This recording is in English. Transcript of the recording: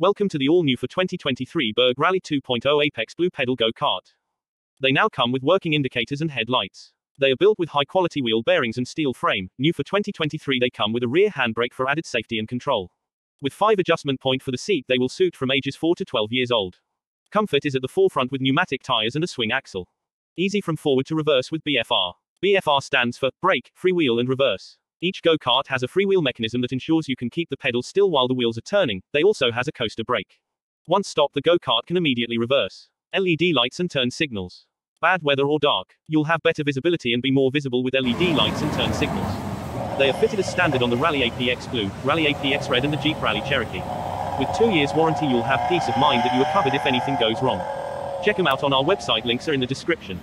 Welcome to the all-new for 2023 Berg Rally 2.0 Apex Blue Pedal Go-Kart. They now come with working indicators and headlights. They are built with high-quality wheel bearings and steel frame. New for 2023 they come with a rear handbrake for added safety and control. With 5 adjustment point for the seat they will suit from ages 4 to 12 years old. Comfort is at the forefront with pneumatic tires and a swing axle. Easy from forward to reverse with BFR. BFR stands for brake, free wheel and reverse. Each go-kart has a freewheel mechanism that ensures you can keep the pedal still while the wheels are turning. They also has a coaster brake. Once stopped the go-kart can immediately reverse. LED lights and turn signals. Bad weather or dark, you'll have better visibility and be more visible with LED lights and turn signals. They are fitted as standard on the Rally APX Blue, Rally APX Red and the Jeep Rally Cherokee. With two years warranty you'll have peace of mind that you are covered if anything goes wrong. Check them out on our website links are in the description.